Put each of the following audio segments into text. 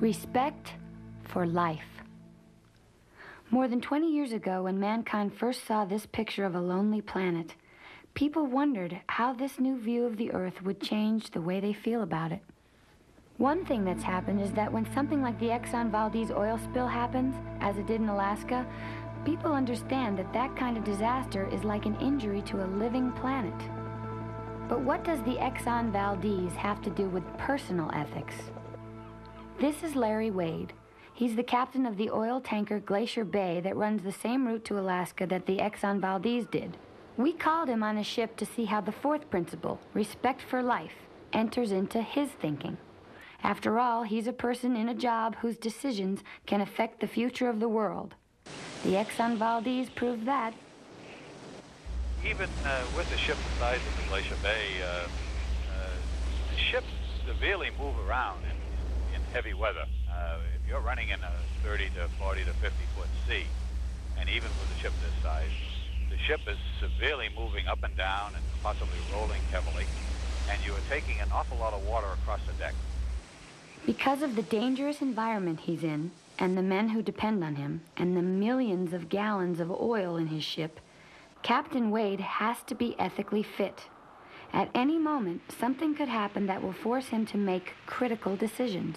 Respect for life. More than 20 years ago, when mankind first saw this picture of a lonely planet, people wondered how this new view of the Earth would change the way they feel about it. One thing that's happened is that when something like the Exxon Valdez oil spill happens, as it did in Alaska, people understand that that kind of disaster is like an injury to a living planet. But what does the Exxon Valdez have to do with personal ethics? This is Larry Wade. He's the captain of the oil tanker Glacier Bay that runs the same route to Alaska that the Exxon Valdez did. We called him on a ship to see how the fourth principle, respect for life, enters into his thinking. After all, he's a person in a job whose decisions can affect the future of the world. The Exxon Valdez proved that. Even uh, with a ship the size of the Glacier Bay, uh, uh, ships severely move around in heavy weather. Uh, if you're running in a 30 to 40 to 50 foot sea, and even with a ship this size, the ship is severely moving up and down and possibly rolling heavily, and you are taking an awful lot of water across the deck. Because of the dangerous environment he's in, and the men who depend on him, and the millions of gallons of oil in his ship, Captain Wade has to be ethically fit. At any moment, something could happen that will force him to make critical decisions.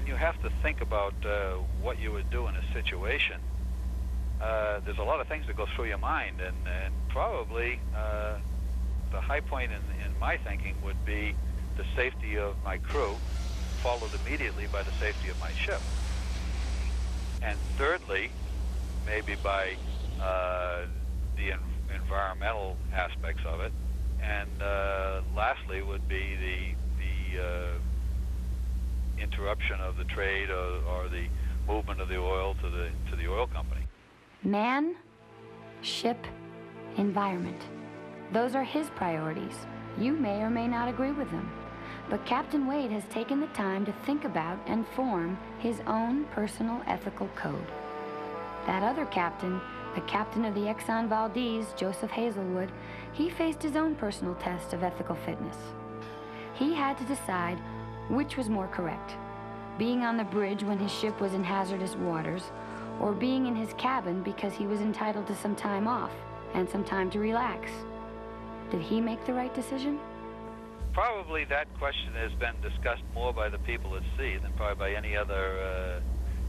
When you have to think about uh, what you would do in a situation, uh, there's a lot of things that go through your mind, and, and probably uh, the high point in, in my thinking would be the safety of my crew, followed immediately by the safety of my ship. And thirdly, maybe by uh, the en environmental aspects of it. And uh, lastly would be the, the uh, interruption of the trade or, or the movement of the oil to the, to the oil company. Man, ship, environment. Those are his priorities. You may or may not agree with them. But Captain Wade has taken the time to think about and form his own personal ethical code. That other captain, the captain of the Exxon Valdez, Joseph Hazelwood, he faced his own personal test of ethical fitness. He had to decide which was more correct being on the bridge when his ship was in hazardous waters, or being in his cabin because he was entitled to some time off and some time to relax. Did he make the right decision? Probably that question has been discussed more by the people at sea than probably by any other uh,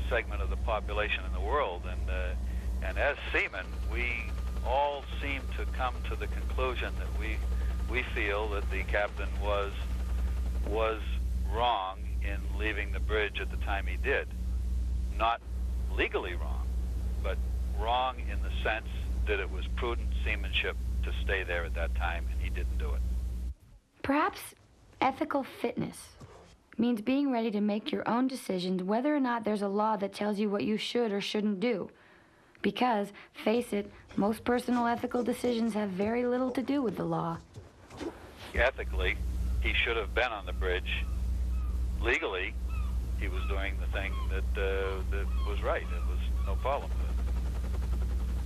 segment of the population in the world. And, uh, and as seamen, we all seem to come to the conclusion that we, we feel that the captain was, was wrong in leaving the bridge at the time he did. Not legally wrong, but wrong in the sense that it was prudent seamanship to stay there at that time, and he didn't do it. Perhaps ethical fitness means being ready to make your own decisions whether or not there's a law that tells you what you should or shouldn't do. Because, face it, most personal ethical decisions have very little to do with the law. Ethically, he should have been on the bridge. Legally, he was doing the thing that, uh, that was right. It was no problem.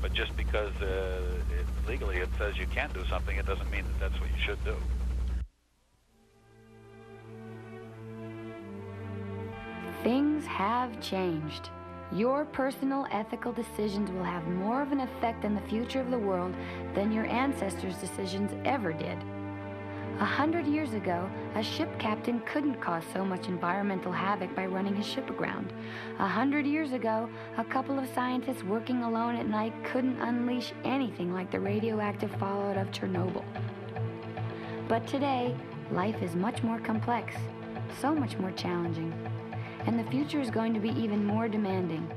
But just because uh, it, legally it says you can't do something, it doesn't mean that that's what you should do. Things have changed. Your personal ethical decisions will have more of an effect on the future of the world than your ancestors' decisions ever did. A hundred years ago, a ship captain couldn't cause so much environmental havoc by running his ship aground. A hundred years ago, a couple of scientists working alone at night couldn't unleash anything like the radioactive fallout of Chernobyl. But today, life is much more complex, so much more challenging and the future is going to be even more demanding